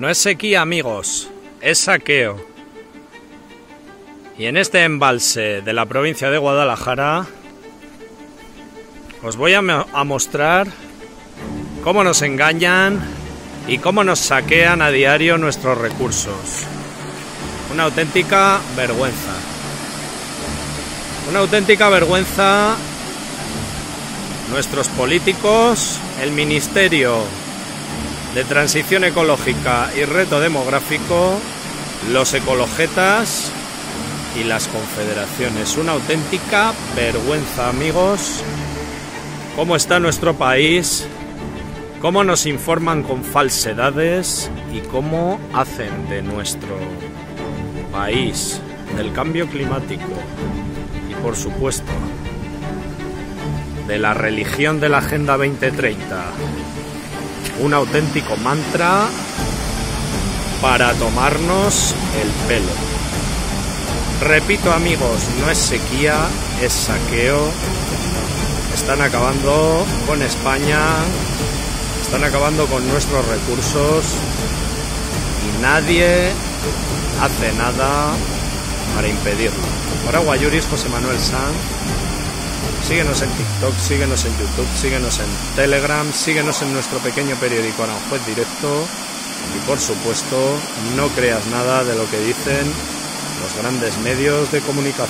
No es sequía, amigos, es saqueo. Y en este embalse de la provincia de Guadalajara os voy a, a mostrar cómo nos engañan y cómo nos saquean a diario nuestros recursos. Una auténtica vergüenza. Una auténtica vergüenza nuestros políticos, el Ministerio de Transición Ecológica y Reto Demográfico, los ecologetas y las confederaciones. Una auténtica vergüenza, amigos. ¿Cómo está nuestro país? ¿Cómo nos informan con falsedades? ¿Y cómo hacen de nuestro país, del cambio climático y por supuesto de la religión de la Agenda 2030 un auténtico mantra para tomarnos el pelo. Repito amigos, no es sequía, es saqueo. Están acabando con España, están acabando con nuestros recursos y nadie hace nada para impedirlo. Para Guayuris, José Manuel Sanz. Síguenos en TikTok, síguenos en YouTube, síguenos en Telegram, síguenos en nuestro pequeño periódico Aranjuez Directo y por supuesto no creas nada de lo que dicen los grandes medios de comunicación.